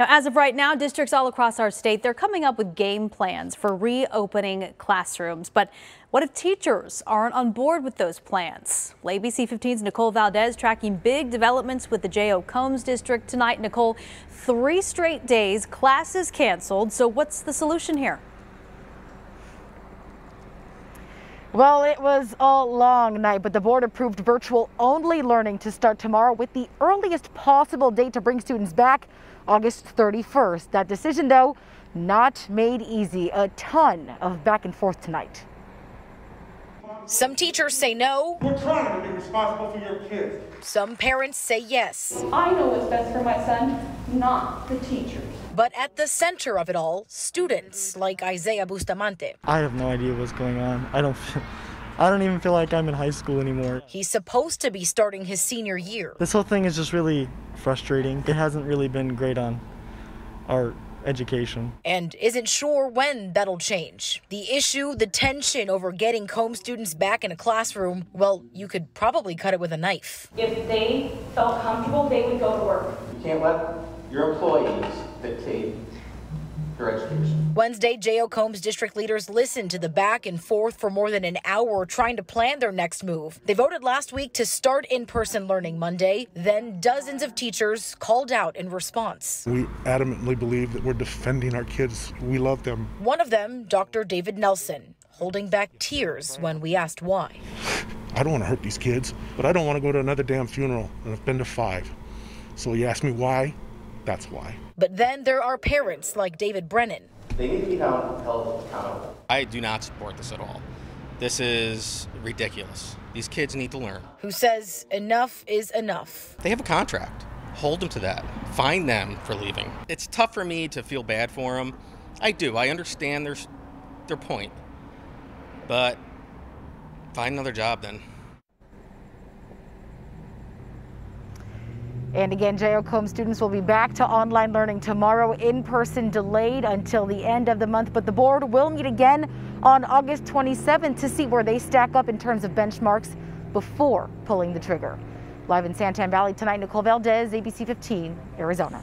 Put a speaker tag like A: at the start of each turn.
A: Now, as of right now, districts all across our state, they're coming up with game plans for reopening classrooms. But what if teachers aren't on board with those plans? Well, ABC 15's Nicole Valdez tracking big developments with the J.O. Combs district tonight. Nicole, three straight days, classes canceled. So what's the solution here?
B: Well, it was a long night, but the board approved virtual only learning to start tomorrow with the earliest possible date to bring students back, August 31st. That decision, though, not made easy. A ton of back and forth tonight.
C: Some teachers say no.
D: We're trying to be responsible for your kids.
C: Some parents say yes.
E: I know what's best for my son, not the teachers.
C: But at the center of it all, students like Isaiah Bustamante.
F: I have no idea what's going on. I don't feel, I don't even feel like I'm in high school anymore.
C: He's supposed to be starting his senior year.
F: This whole thing is just really frustrating. It hasn't really been great on our education.
C: And isn't sure when that'll change. The issue, the tension over getting Combs students back in a classroom, well, you could probably cut it with a knife.
E: If they felt comfortable, they would go to work.
G: You can't let your employees dictate your education.
C: Wednesday, J.O. Combs district leaders listened to the back and forth for more than an hour trying to plan their next move. They voted last week to start in person learning Monday. Then dozens of teachers called out in response.
H: We adamantly believe that we're defending our kids. We love them.
C: One of them, Dr. David Nelson, holding back tears when we asked why.
H: I don't want to hurt these kids, but I don't want to go to another damn funeral, and I've been to five. So you ask me why? That's why.
C: But then there are parents like David Brennan.
G: They need to be held accountable.
I: I do not support this at all. This is ridiculous. These kids need to learn.
C: Who says enough is enough?
I: They have a contract. Hold them to that. Fine them for leaving. It's tough for me to feel bad for them. I do. I understand their their point. But find another job then.
B: And again, J.O. Combs students will be back to online learning tomorrow, in person delayed until the end of the month. But the board will meet again on August 27th to see where they stack up in terms of benchmarks before pulling the trigger. Live in Santan Valley tonight, Nicole Valdez, ABC 15, Arizona.